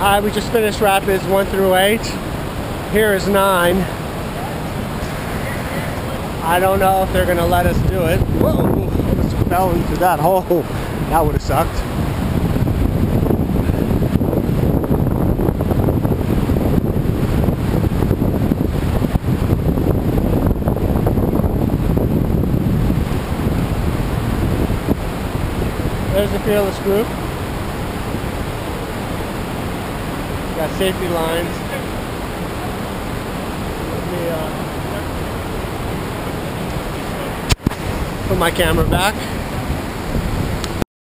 Alright, we just finished rapids 1 through 8. Here is 9. I don't know if they're going to let us do it. Whoa! Almost fell into that hole. That would have sucked. There's the fearless group. Got safety lines. Me uh, put my camera back.